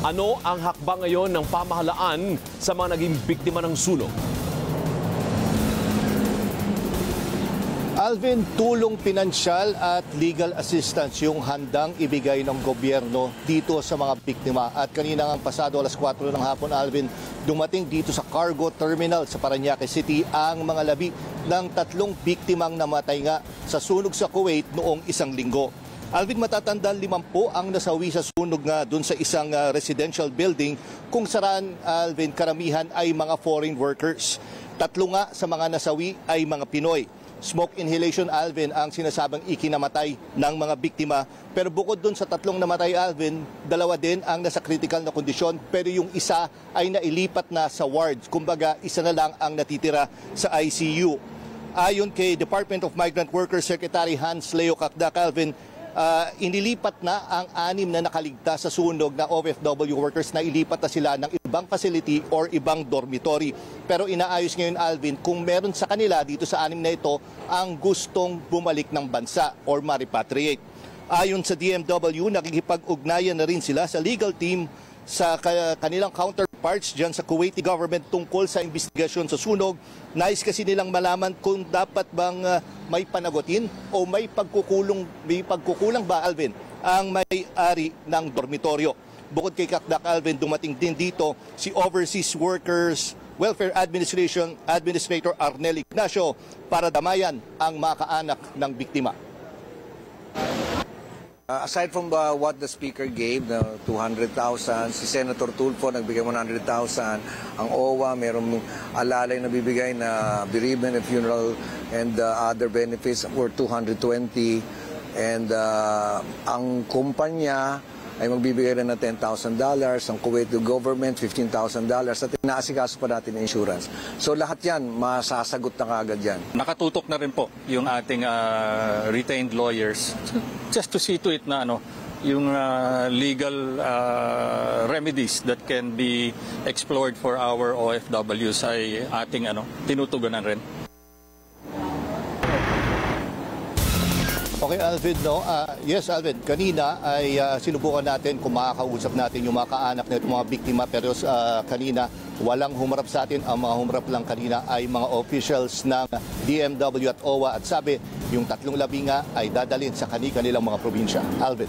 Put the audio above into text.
Ano ang hakbang ngayon ng pamahalaan sa mga naging biktima ng sunog? Alvin, tulong pinansyal at legal assistance yung handang ibigay ng gobyerno dito sa mga biktima. At kanina nga pasado alas 4 ng hapon, Alvin, dumating dito sa cargo terminal sa Paranaque City ang mga labi ng tatlong biktimang namatay nga sa sunog sa Kuwait noong isang linggo. Alvin, matatandaan limampu ang nasawi sa sunog nga dun sa isang uh, residential building kung saan, Alvin, karamihan ay mga foreign workers. Tatlo nga sa mga nasawi ay mga Pinoy. Smoke inhalation, Alvin, ang sinasabang ikinamatay ng mga biktima. Pero bukod dun sa tatlong namatay, Alvin, dalawa din ang nasa critical na kondisyon. Pero yung isa ay nailipat na sa wards. Kumbaga, isa na lang ang natitira sa ICU. Ayon kay Department of Migrant Workers Secretary Hans Leo Kakda Calvin, uh, inilipat na ang anim na nakaligtas sa sunog na OFW workers na ilipat na sila ng ibang facility or ibang dormitory. Pero inaayos ngayon Alvin kung meron sa kanila dito sa anim na ito ang gustong bumalik ng bansa or ma-repatriate. Ayon sa DMW, nakikipag-ugnayan na rin sila sa legal team sa kanilang counterparts dyan sa Kuwaiti government tungkol sa investigasyon sa sunog. Nais kasi nilang malaman kung dapat bang uh, may panagutin o may pagkukulong, may pagkukulang ba, Alvin, ang may-ari ng dormitoryo. Bukod kay Kakdak Alvin, dumating din dito si Overseas Workers Welfare Administration Administrator Arnel Ignacio para damayan ang makaanak ng biktima. Uh, aside from uh, what the Speaker gave, the 200,000, si Senator Tulfo nagbigay 100,000, ang OWA mayroong alalay na bibigay na bereavement and funeral and uh, other benefits were 220 and uh, ang kumpanya ay magbibigay rin ng $10,000, ang Kuwait government $15,000 at inaasikaso pa natin insurance. So lahat yan, masasagot na kaagad yan. Nakatutok na rin po yung ating uh, retained lawyers just to see to it na ano, yung uh, legal uh, remedies that can be explored for our OFWs ay ating ano, tinutugunan rin. Okay, Alvin, no? Uh, yes, Alvin, kanina ay uh, sinubukan natin kung makakausap natin yung mga kaanak na mga biktima pero uh, kanina walang humarap sa atin. Ang mga humarap lang kanina ay mga officials ng DMW at OWA at sabi yung tatlong labi nga ay dadalhin sa kanilang mga probinsya. Alvin.